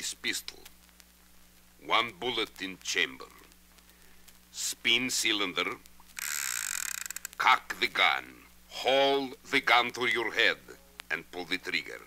this pistol. One bullet in chamber. Spin cylinder. Cock the gun. Hold the gun to your head and pull the trigger.